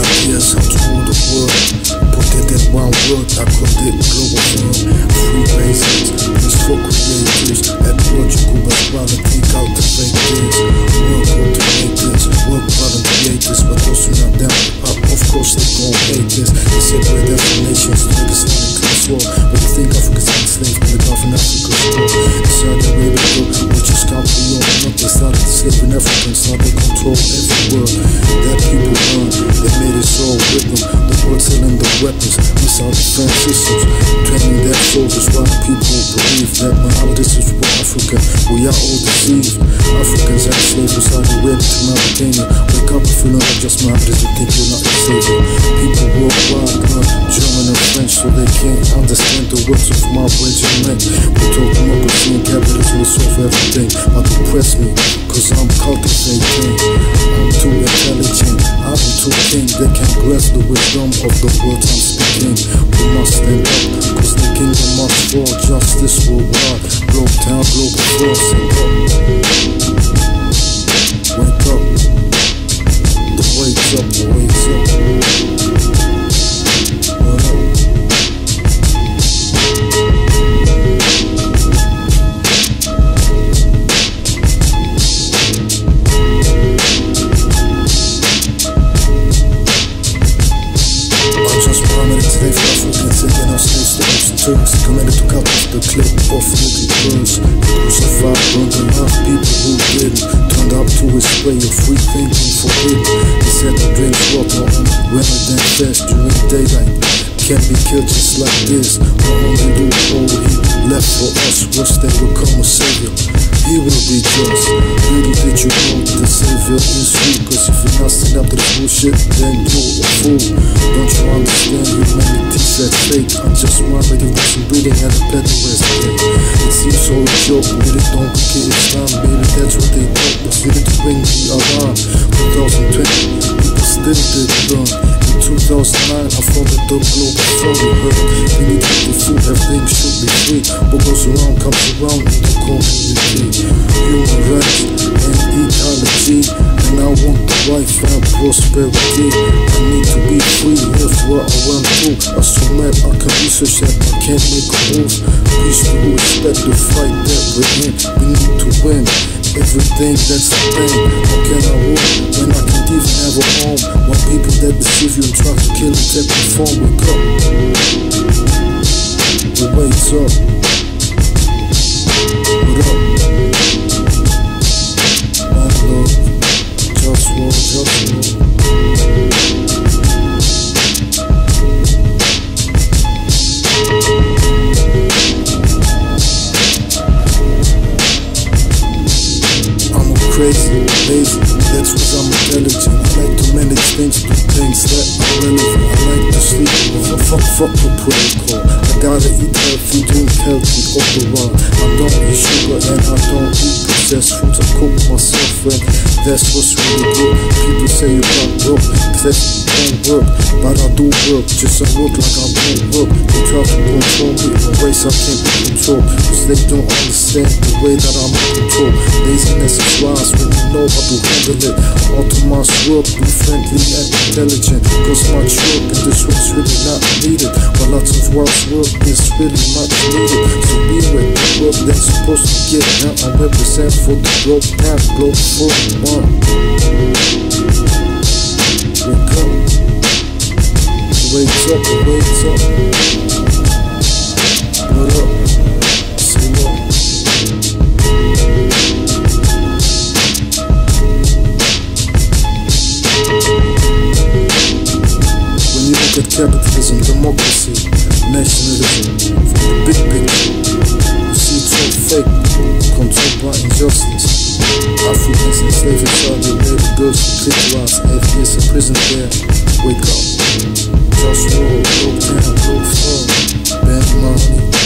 five years into all the world. put it in one word I couldn't go from. Three basics, please focus your dreams. At logical as well, pick out the fake things. Work on the makers, work on the creators, but those who not down, up, of course they gon' hate this. They separate definitions, niggas in the classroom. But they think Africa's in slaves, but they love in Africa's war. It's not the way we go, we just can't be on. They started enslaving Africans, now they control every word. That people they made us all with them. The world selling the weapons, missile defense systems, training their soldiers while people believe that now this is what Africa, we are all deceived. Africans and slaves was the Arabia to Mauritania. Wake up if you know not just Mohammedans, you think you're not a savior. People worldwide learn German and French so they can't understand the words of my regiment. We talk democracy and capitalism will solve everything. But depress me, cause I'm cultivating. Too king. They can grasp the wisdom of the words I'm speaking. We must stand up, cause the kingdom must fall. Justice will rise. Globe town, global force. Wake nigga birds Crucified, and left people who didn't Turned up to his way of free thinking forbidden He said to drink water rather than fast during daylight Can't be killed just like this Not only do all he left for us was they will come a savior He will be just Little did you know the savior is you Cause if you're not stand up to the bullshit then you're a fool Don't you understand humanity's at stake I'm just Muhammad if there's some breathing and a better but it don't get Islam Baby that's what they thought was fitting to bring the alarm 2020 people still did learn In 2009 I founded the global story heard We need to be food everything should be free. What goes around comes around in the community Human rights and ecology And I want the life and prosperity where I went through I mad I can research that I can't make a move. Peace to respect the fight that we're in We need to win Everything that's the thing. How can I walk when I can't even have a home? When people that deceive you and try to kill and take your phone Wake up. The wait's up to things, do things that are relevant. I like to sleep, fuck, fuck, fuck the protocol. I gotta eat healthy, drink healthy, overall. I don't eat sugar and I don't eat processed foods. I cook myself and that's what's really good. People say about work, that you don't work, but I do work. Just I work like I don't work. They try to control me in ways I can't control. Cause they don't understand the way that I'm in control. Laziness is wise when you know how to handle it. All to my work, be friendly and intelligent. Cause much work in this world's really not needed. But lots of world's work is really much needed. So be with the work that's supposed to get now. I represent for the globe, path, globe, for one. Wake up. Wake up, wake up. Up? What? When you look at capitalism, democracy, nationalism, from the big picture, you see it's all fake, controlled by injustice. Africans enslave each other, make girls to click glass, FBS a prison there. Wake up. Just roll, go down, go far. Bad money.